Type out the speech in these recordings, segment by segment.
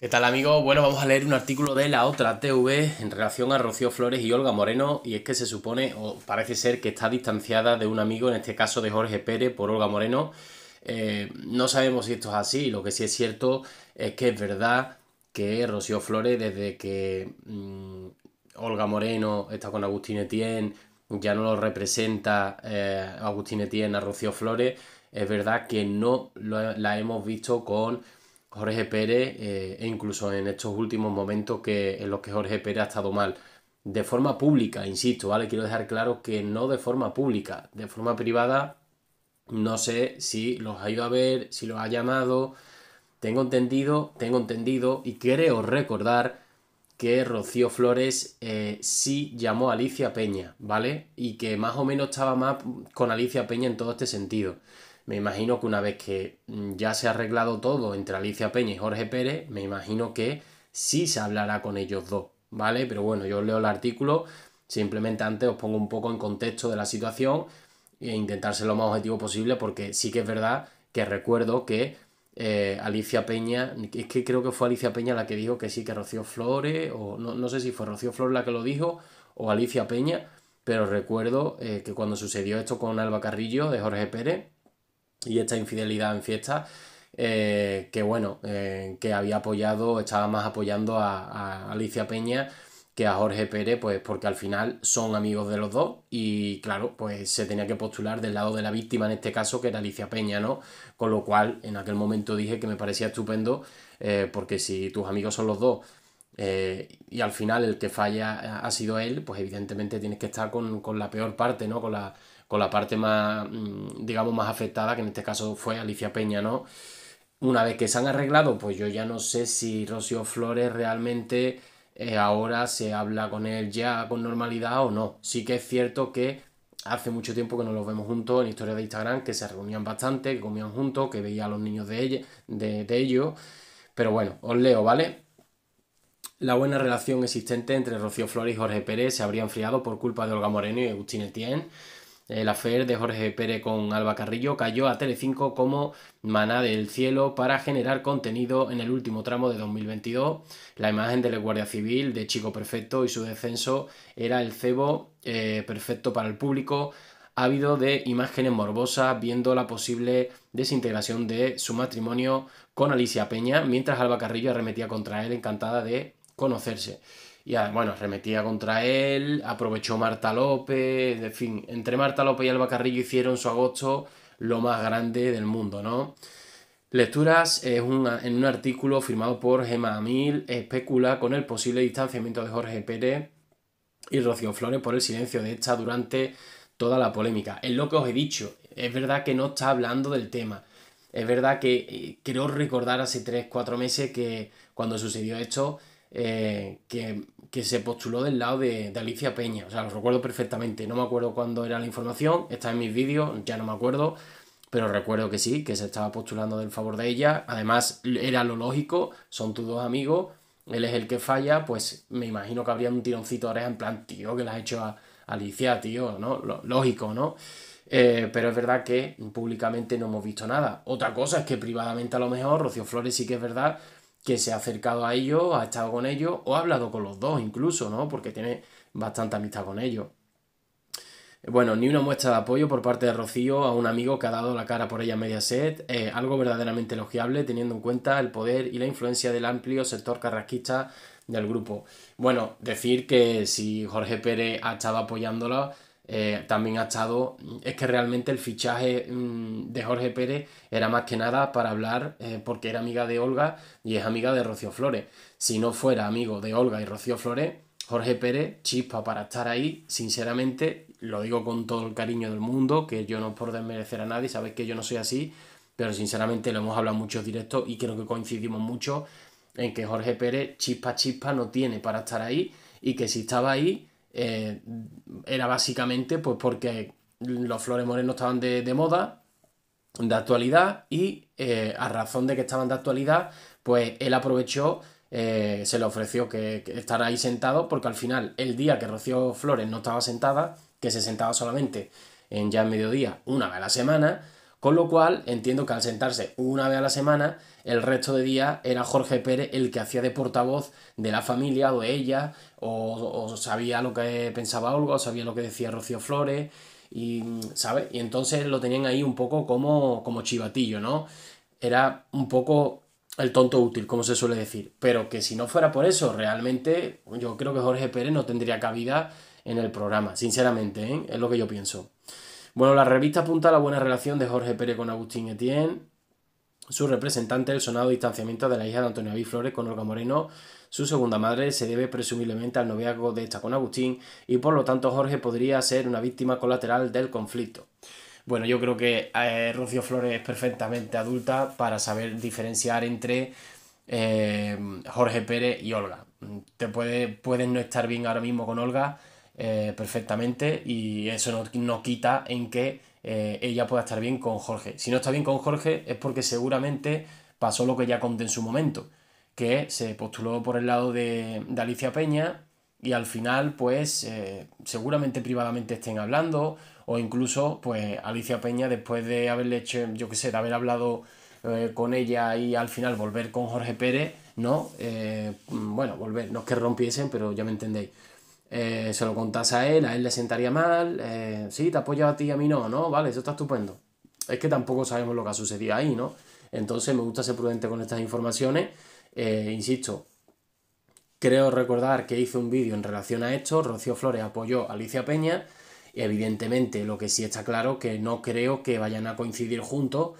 ¿Qué tal amigos? Bueno, vamos a leer un artículo de la otra TV en relación a Rocío Flores y Olga Moreno y es que se supone o parece ser que está distanciada de un amigo, en este caso de Jorge Pérez por Olga Moreno. Eh, no sabemos si esto es así, lo que sí es cierto es que es verdad que Rocío Flores desde que mm, Olga Moreno está con Agustín Etienne ya no lo representa eh, Agustín Etienne a Rocío Flores, es verdad que no la hemos visto con Jorge Pérez eh, e incluso en estos últimos momentos que, en los que Jorge Pérez ha estado mal. De forma pública, insisto, ¿vale? Quiero dejar claro que no de forma pública, de forma privada, no sé si los ha ido a ver, si los ha llamado. Tengo entendido, tengo entendido y creo recordar que Rocío Flores eh, sí llamó a Alicia Peña, ¿vale? Y que más o menos estaba más con Alicia Peña en todo este sentido. Me imagino que una vez que mm, ya se ha arreglado todo entre Alicia Peña y Jorge Pérez, me imagino que sí se hablará con ellos dos, ¿vale? Pero bueno, yo leo el artículo, simplemente antes os pongo un poco en contexto de la situación e intentar ser lo más objetivo posible porque sí que es verdad que recuerdo que eh, Alicia Peña, es que creo que fue Alicia Peña la que dijo que sí, que Rocío Flores, o no, sé si fue Rocío Flores la que lo dijo, o Alicia Peña, pero recuerdo eh, que cuando sucedió esto con Alba Carrillo de Jorge Pérez, y esta infidelidad en fiesta, eh, que bueno, que había apoyado, estaba más apoyando a, Alicia Peña que a Jorge Pérez, pues porque al final son amigos de los dos y claro, pues se tenía que postular del lado de la víctima en este caso, que era Alicia Peña, ¿no? Con lo cual en aquel momento dije que me parecía estupendo, eh, porque si tus amigos son los dos y al final el que falla ha sido él, pues evidentemente tienes que estar con, con la peor parte, ¿no? Con la con la parte más, mm, digamos, más afectada, que en este caso fue Alicia Peña, ¿no? Una vez que se han arreglado, pues yo ya no sé si Rocío Flores realmente eh, ahora se habla con él ya con normalidad o no. Sí que es cierto que hace mucho tiempo que nos los vemos juntos en historias de Instagram, que se reunían bastante, que comían juntos, que veía a los niños de, de ellos. Pero bueno, os leo, ¿vale? La buena relación existente entre Rocío Flores y Jorge Pérez se habría enfriado por culpa de Olga Moreno y Agustín Etienne el affair de Jorge Pérez con Alba Carrillo cayó a Telecinco como maná del cielo para generar contenido en el último tramo de 2022. La imagen del Guardia Civil de Chico Perfecto y su descenso era el cebo eh, perfecto para el público ávido de imágenes morbosas viendo la posible desintegración de su matrimonio con Alicia Peña, mientras Alba Carrillo arremetía contra él encantada de conocerse. Y bueno, remetía contra él, aprovechó Marta López, en fin, entre Marta López y Alba Carrillo hicieron su agosto lo más grande del mundo, ¿no? Lecturas es en un artículo firmado por Gemma Amil, especula con el posible distanciamiento de Jorge Pérez y Rocío Flores por el silencio de esta durante toda la polémica. Es lo que os he dicho, es verdad que no está hablando del tema. Es verdad que eh, creo recordar hace 3-4 meses que cuando sucedió esto, eh, que, se postuló del lado de, Alicia Peña. O sea, lo recuerdo perfectamente. No me acuerdo cuándo era la información, está en mis vídeos, ya no me acuerdo, pero recuerdo que sí, que se estaba postulando del favor de ella. Además, era lo lógico, son tus dos amigos, él es el que falla, pues me imagino que habría un tironcito de oreja en plan, tío, que le has hecho a Alicia, tío, ¿no? lógico, ¿no? Eh, pero es verdad que públicamente no hemos visto nada. Otra cosa es que privadamente a lo mejor Rocío Flores sí que es verdad que se ha acercado a ellos, ha estado con ellos o ha hablado con los dos incluso, ¿no? Porque tiene bastante amistad con ellos. Bueno, ni una muestra de apoyo por parte de Rocío a un amigo que ha dado la cara por ella en Mediaset, eh, algo verdaderamente elogiable teniendo en cuenta el poder y la influencia del amplio sector carrasquista del grupo. Bueno, decir que si Jorge Pérez ha estado apoyándola, eh, también ha estado, es que realmente el fichaje mm, de Jorge Pérez era más que nada para hablar, eh, porque era amiga de Olga y es amiga de Rocío Flores. Si no fuera amigo de Olga y Rocío Flores, Jorge Pérez, chispa para estar ahí, sinceramente, lo digo con todo el cariño del mundo, que yo no por desmerecer a nadie, sabéis que yo no soy así, pero sinceramente lo hemos hablado en muchos directos y creo que coincidimos mucho en que Jorge Pérez, chispa, chispa, no tiene para estar ahí y que si estaba ahí, eh, era básicamente pues porque los flores morenos estaban de, moda, de actualidad, y eh, a razón de que estaban de actualidad, pues él aprovechó, eh, se le ofreció que, estar ahí sentado, porque al final, el día que Rocío Flores no estaba sentada, que se sentaba solamente en ya en mediodía, una vez a la semana, Con lo cual, entiendo que al sentarse una vez a la semana, el resto de días era Jorge Pérez el que hacía de portavoz de la familia o de ella, o, sabía lo que pensaba Olga, o sabía lo que decía Rocío Flores, y, ¿sabes? Y entonces lo tenían ahí un poco como, como chivatillo, ¿no? Era un poco el tonto útil, como se suele decir. Pero que si no fuera por eso, realmente yo creo que Jorge Pérez no tendría cabida en el programa, sinceramente, ¿eh? es lo que yo pienso. Bueno, la revista apunta a la buena relación de Jorge Pérez con Agustín Etienne, su representante, el sonado distanciamiento de la hija de Antonio David Flores con Olga Moreno, su segunda madre, se debe presumiblemente al noviazgo de esta con Agustín y por lo tanto Jorge podría ser una víctima colateral del conflicto. Bueno, yo creo que eh, Rocío Flores es perfectamente adulta para saber diferenciar entre eh, Jorge Pérez y Olga. Te puede, puedes no estar bien ahora mismo con Olga, eh, perfectamente y eso no, quita en que eh, ella pueda estar bien con Jorge. Si no está bien con Jorge es porque seguramente pasó lo que ya conté en su momento, que se postuló por el lado de, Alicia Peña y al final pues eh, seguramente privadamente estén hablando o incluso pues Alicia Peña después de haberle hecho, yo qué sé, de haber hablado con ella y al final volver con Jorge Pérez, ¿no? bueno, volver, no es que rompiesen, pero ya me entendéis eh, se lo contase a él, a él le sentaría mal, eh, sí, te apoyo a ti y a mí no, ¿no? Vale, eso está estupendo. Es que tampoco sabemos lo que ha sucedido ahí, ¿no? Entonces me gusta ser prudente con estas informaciones. Eh, insisto, creo recordar que hice un vídeo en relación a esto, Rocío Flores apoyó a Alicia Peña, y evidentemente lo que sí está claro que no creo que vayan a coincidir juntos,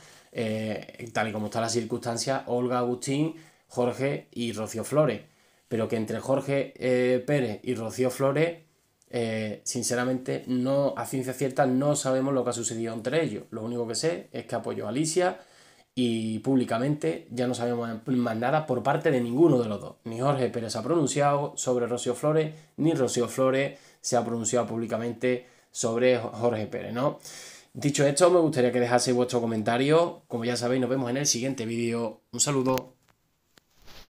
tal y como está la circunstancia, Olga Agustín, Jorge y Rocío Flores pero que entre Jorge eh, Pérez y Rocío Flores, eh, sinceramente, no, a ciencia cierta no sabemos lo que ha sucedido entre ellos. Lo único que sé es que apoyó a Alicia y públicamente ya no sabemos más nada por parte de ninguno de los dos. Ni Jorge Pérez ha pronunciado sobre Rocío Flores, ni Rocío Flores se ha pronunciado públicamente sobre Jorge Pérez, ¿no? Dicho esto, me gustaría que dejaseis vuestro comentario. Como ya sabéis, nos vemos en el siguiente vídeo. Un saludo.